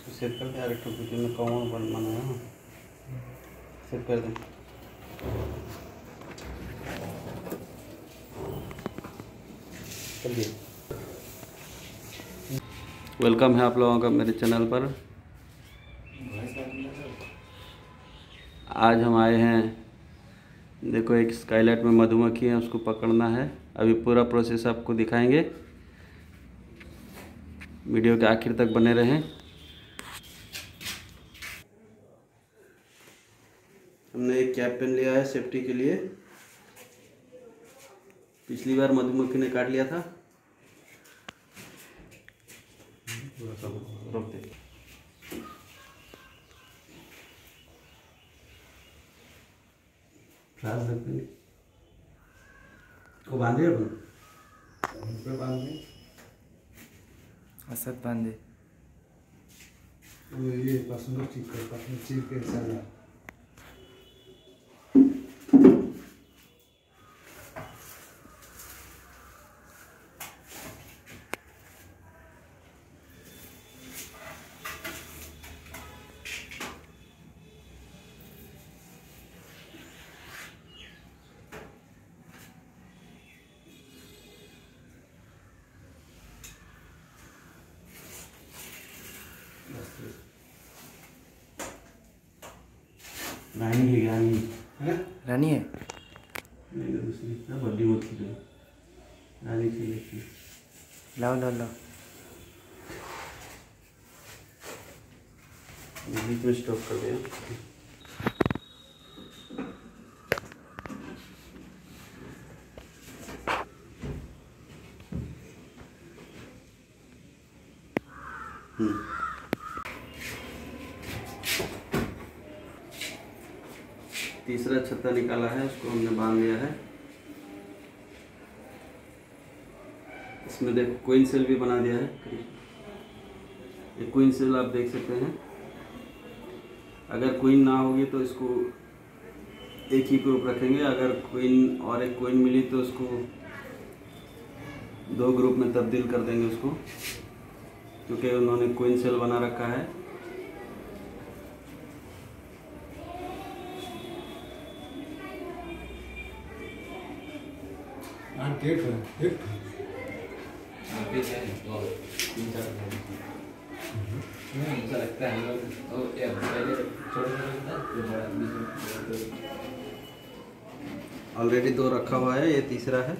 इसको सेव कर दे direct video में कौन बन बनाया ना सेव कर दें। वेलकम है आप लोगों का मेरे चैनल पर। आज हम आए हैं, देखो एक स्काईलाइट में मधुमक्खी है, उसको पकड़ना है। अभी पूरा प्रोसेस आपको दिखाएँगे। वीडियो के आखिर तक बने रहें। हमने एक कैप पेन लिया है सेफ्टी के लिए। पिछली बार मधुमक्खी ने काट लिया था। रोक दे। फ्लास रखेंगे को बांधे अपन? पे बांधे असद बांधे। ये पसंद ठीक कर पसंद चीर के सारा रानी है रानी। है? रानी है? नहीं तो दूसरी। ना बड्डी मक्खी तो रानी लेती लाओ लाओ लाओ। बीच में स्टॉप कर दिया। हम्म। तीसरा छत्ता निकाला है, उसको हमने बाँध लिया है। इसमें देखो क्वीन सेल भी बना दिया है। ये क्वीन सेल आप देख सकते हैं। अगर क्वीन ना होगी तो इसको एक ही ग्रुप रखेंगे। अगर क्वीन और एक क्वीन मिली तो उसको दो ग्रुप में तब्दील कर देंगे उसको, क्योंकि उन्होंने क्वीन सेल बना रखा है। हाँ डेट है डेट मुझे लगता है हम लोग और ये पहले छोटे छोटे था फिर बड़ा बीच ऑलरेडी दो रखा हुआ है ये तीसरा है।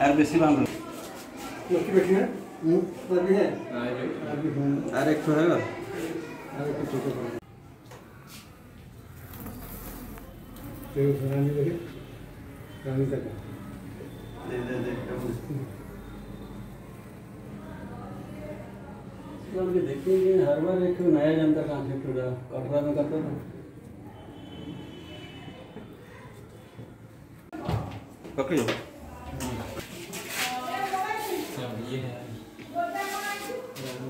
यार बेसी बाँध लो है पर हर बार एक नया जनता कॉन्सेप्ट हो रहा कटरा में करता था पकड़ो हाँ, ये है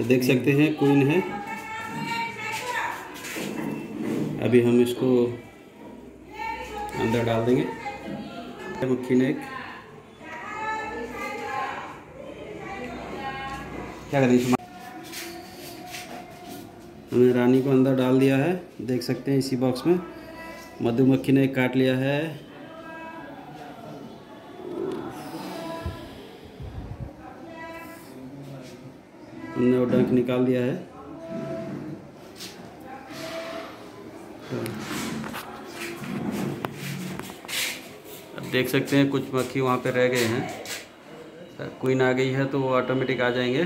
ये देख सकते हैं क्वीन है। अभी हम इसको अंदर डाल देंगे। मक्खी ने क्या करेंगे हमने रानी को अंदर डाल दिया है, देख सकते हैं इसी बॉक्स में। मधुमक्खी ने काट लिया है। हमने वो डंक निकाल दिया है। अब देख सकते हैं, कुछ मक्खी वहाँ पे रह गए हैं। क्वीन आ गई है तो वो ऑटोमेटिक आ जाएँगे।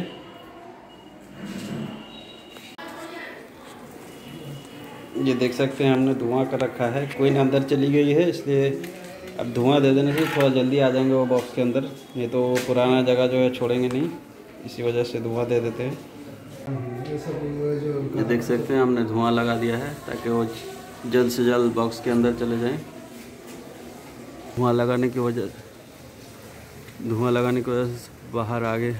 ये देख सकते हैं, हमने धुआँ कर रखा है। कोई ना अंदर चली गई है, इसलिए अब धुआँ दे देने से थोड़ा जल्दी आ जाएँगे वो बॉक्स के अंदर। नहीं तो पुराना जगह जो है, छोड़ेंगे नहीं। इसी वजह से धुआँ दे देते हैं। ये देख सकते हैं, हमने धुआँ लगा दिया है ताकि वो जल्द से जल्द बॉक्स के अंदर चले जाएँ। धुआँ लगाने की वजह धुआँ लगाने की वजह से बाहर आ गए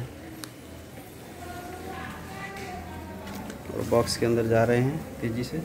और बॉक्स के अंदर जा रहे हैं तेज़ी से।